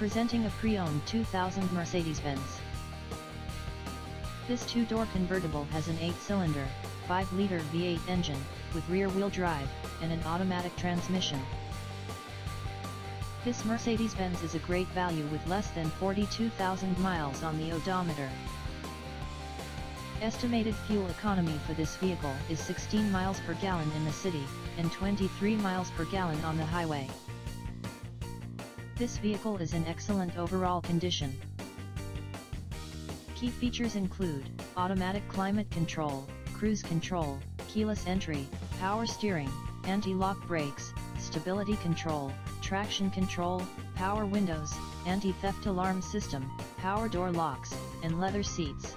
Presenting a pre-owned 2000 Mercedes-Benz. This two-door convertible has an 8-cylinder, 5-liter V8 engine, with rear-wheel drive, and an automatic transmission. This Mercedes-Benz is a great value with less than 42,000 miles on the odometer. Estimated fuel economy for this vehicle is 16 miles per gallon in the city, and 23 miles per gallon on the highway. This vehicle is in excellent overall condition. Key features include, automatic climate control, cruise control, keyless entry, power steering, anti-lock brakes, stability control, traction control, power windows, anti-theft alarm system, power door locks, and leather seats.